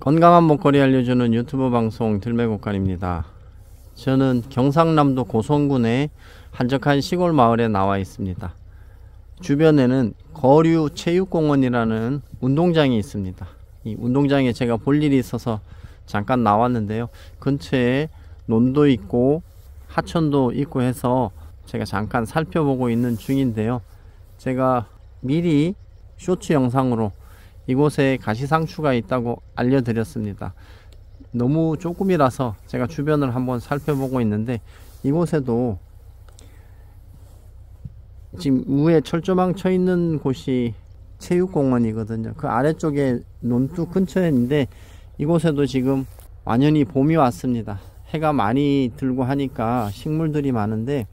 건강한 먹거리 알려주는 유튜브 방송 들매곡간입니다. 저는 경상남도 고성군의 한적한 시골 마을에 나와 있습니다. 주변에는 거류 체육공원이라는 운동장이 있습니다. 이 운동장에 제가 볼 일이 있어서 잠깐 나왔는데요. 근처에 논도 있고 하천도 있고 해서 제가 잠깐 살펴보고 있는 중인데요. 제가 미리 쇼츠 영상으로 이곳에 가시상추가 있다고 알려드렸습니다. 너무 조금이라서 제가 주변을 한번 살펴보고 있는데 이곳에도 지금 위에 철조망 쳐 있는 곳이 체육공원이거든요. 그 아래쪽에 논두 근처인데 이곳에도 지금 완연히 봄이 왔습니다. 해가 많이 들고 하니까 식물들이 많은데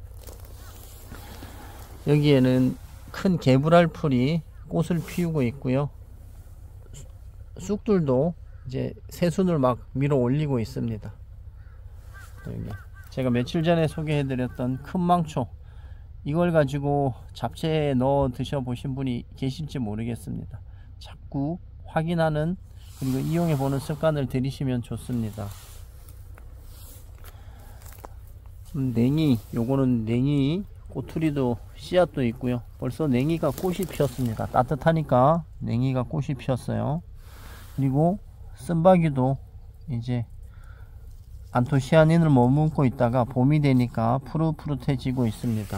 여기에는 큰 개불알 풀이 꽃을 피우고 있고요. 쑥들도 이제 새순을 막 밀어 올리고 있습니다. 여기 제가 며칠 전에 소개해 드렸던 큰 망초 이걸 가지고 잡채에 넣어 드셔 보신 분이 계실지 모르겠습니다. 자꾸 확인하는 그리고 이용해 보는 습관을 들이시면 좋습니다. 음, 냉이 요거는 냉이 꼬투리도 씨앗도 있고요. 벌써 냉이가 꽃이 피었습니다. 따뜻하니까 냉이가 꽃이 피었어요. 그리고 쓴바귀도 이제 안토시아닌을 머금고 있다가 봄이 되니까 푸릇푸릇해지고 있습니다.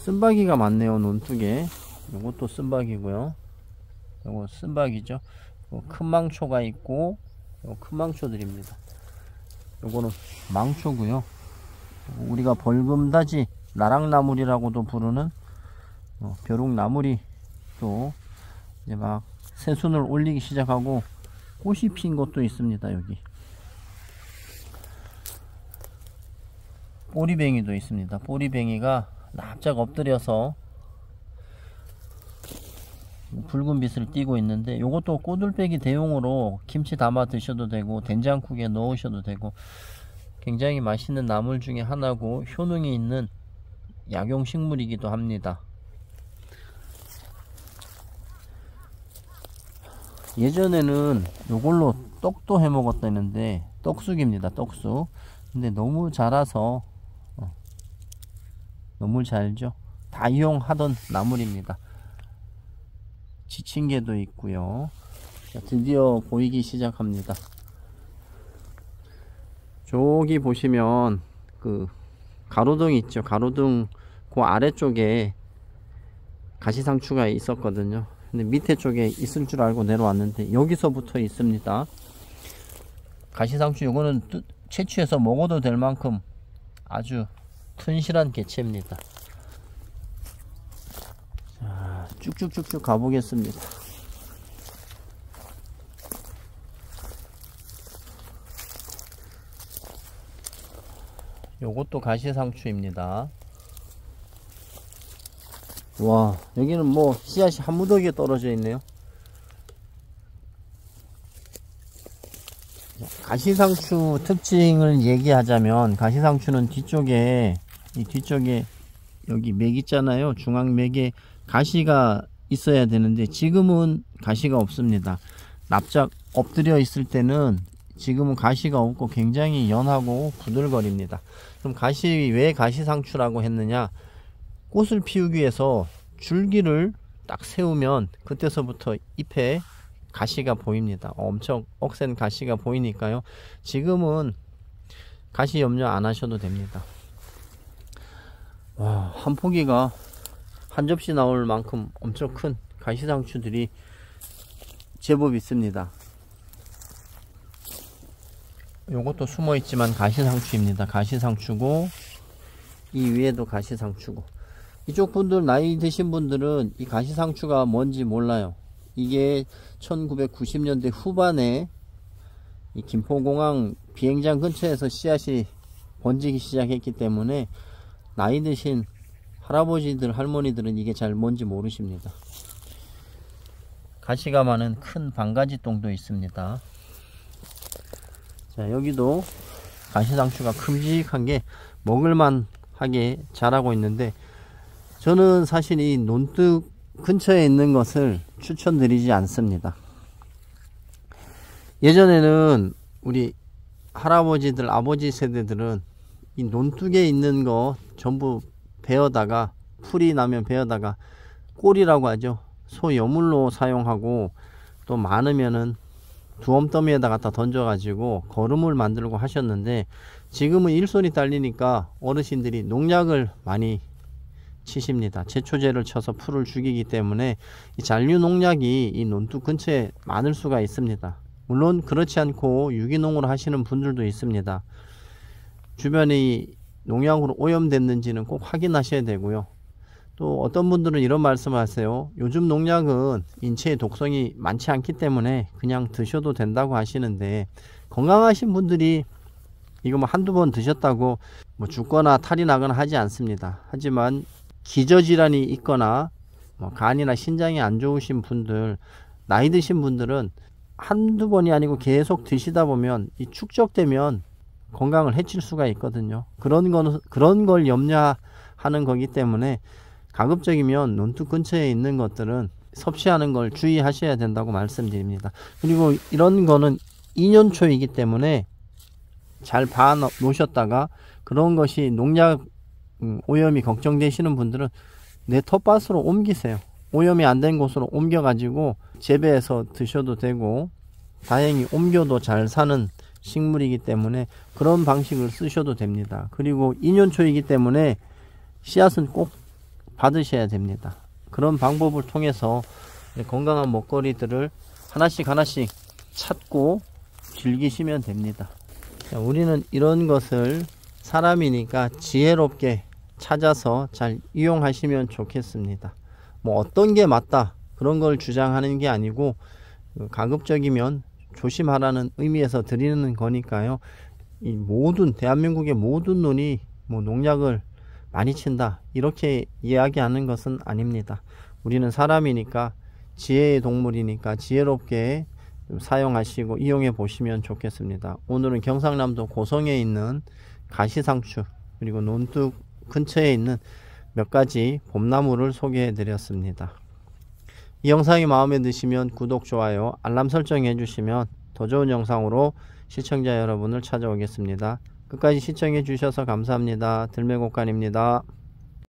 쓴바귀가 많네요 논두개. 이것도 쓴바귀고요. 이거 쓴바귀죠. 큰 망초가 있고 큰 망초들입니다. 요거는 망초고요 우리가 벌금다지 나락나물이라고도 부르는 어, 벼룩나물이 또 이제 막 새순을 올리기 시작하고 꽃이 핀 것도 있습니다 여기. 꼬리뱅이도 있습니다. 꼬리뱅이가 납작 엎드려서 붉은 빛을 띠고 있는데 이것도 꼬들빼기 대용으로 김치 담아 드셔도 되고 된장국에 넣으셔도 되고 굉장히 맛있는 나물 중에 하나고 효능이 있는 약용식물이기도 합니다. 예전에는 이걸로 떡도 해 먹었다는데 떡쑥입니다. 떡쑥. 근데 너무 자라서 어, 너무 잘죠. 다 이용하던 나물입니다. 지친 개도 있고요. 드디어 보이기 시작합니다. 저기 보시면 그 가로등 있죠. 가로등 그 아래쪽에 가시상추가 있었거든요. 근데 밑에 쪽에 있을 줄 알고 내려왔는데 여기서부터 있습니다. 가시상추 이거는 채취해서 먹어도 될 만큼 아주 튼실한 개체입니다. 자, 쭉쭉쭉쭉 가보겠습니다 요것도 가시상추입니다. 와 여기는 뭐 씨앗이 한 무더기에 떨어져 있네요. 가시상추 특징을 얘기하자면 가시상추는 뒤쪽에 이 뒤쪽에 여기 맥 있잖아요. 중앙 맥에 가시가 있어야 되는데 지금은 가시가 없습니다. 납작 엎드려 있을 때는 지금은 가시가 없고 굉장히 연하고 부들거립니다. 그럼 가시 왜 가시상추라고 했느냐? 꽃을 피우기 위해서 줄기를 딱 세우면 그때서부터 잎에 가시가 보입니다. 엄청 억센 가시가 보이니까요. 지금은 가시 염려 안 하셔도 됩니다. 와, 한 포기가 한 접시 나올 만큼 엄청 큰 가시상추들이 제법 있습니다. 요것도 숨어 있지만 가시상추입니다. 가시상추고 이 위에도 가시상추고 이쪽 분들 나이 드신 분들은 이 가시상추가 뭔지 몰라요. 이게 1990년대 후반에 이 김포공항 비행장 근처에서 씨앗이 번지기 시작했기 때문에 나이 드신 할아버지들 할머니들은 이게 잘 뭔지 모르십니다. 가시가 많은 큰 방가지 똥도 있습니다. 자 여기도 가시상추가 큼직한 게 먹을만 하게 자라고 있는데 저는 사실 이 논둑 근처에 있는 것을 추천드리지 않습니다. 예전에는 우리 할아버지들 아버지 세대들은 이 논둑에 있는 거 전부 베어다가 풀이 나면 베어다가 꼴이라고 하죠. 소 여물로 사용하고 또 많으면은 두엄더미에다 갖다 던져가지고 거름을 만들고 하셨는데 지금은 일손이 딸리니까 어르신들이 농약을 많이 치십니다. 제초제를 쳐서 풀을 죽이기 때문에 이 잔류 농약이 이 논둑 근처에 많을 수가 있습니다. 물론 그렇지 않고 유기농으로 하시는 분들도 있습니다. 주변이 농약으로 오염됐는지는 꼭 확인하셔야 되고요. 또 어떤 분들은 이런 말씀 하세요. 요즘 농약은 인체에 독성이 많지 않기 때문에 그냥 드셔도 된다고 하시는데 건강하신 분들이 이거 뭐 한두 번 드셨다고 뭐 죽거나 탈이 나거나 하지 않습니다. 하지만 기저질환이 있거나 뭐 간이나 신장이 안 좋으신 분들 나이 드신 분들은 한두 번이 아니고 계속 드시다 보면 이 축적되면 건강을 해칠 수가 있거든요. 그런 거는 그런 걸 염려하는 거기 때문에 가급적이면 논둑 근처에 있는 것들은 섭취하는 걸 주의하셔야 된다고 말씀드립니다. 그리고 이런 거는 2년 초이기 때문에 잘 봐 놓으셨다가 그런 것이 농약 음, 오염이 걱정되시는 분들은 내 텃밭으로 옮기세요. 오염이 안 된 곳으로 옮겨 가지고 재배해서 드셔도 되고 다행히 옮겨도 잘 사는 식물이기 때문에 그런 방식을 쓰셔도 됩니다. 그리고 2년초이기 때문에 씨앗은 꼭 받으셔야 됩니다. 그런 방법을 통해서 건강한 먹거리들을 하나씩 하나씩 찾고 즐기시면 됩니다. 자, 우리는 이런 것을 사람이니까 지혜롭게 찾아서 잘 이용하시면 좋겠습니다. 뭐 어떤 게 맞다 그런 걸 주장하는 게 아니고 가급적이면 조심하라는 의미에서 드리는 거니까요. 이 모든 대한민국의 모든 논이 뭐 농약을 많이 친다 이렇게 이야기하는 것은 아닙니다. 우리는 사람이니까 지혜의 동물이니까 지혜롭게 사용하시고 이용해 보시면 좋겠습니다. 오늘은 경상남도 고성에 있는 가시상추 그리고 논둑 근처에 있는 몇 가지 봄나무를 소개해 드렸습니다. 이 영상이 마음에 드시면 구독, 좋아요, 알람 설정해 주시면 더 좋은 영상으로 시청자 여러분을 찾아오겠습니다. 끝까지 시청해 주셔서 감사합니다. 들매곡간입니다.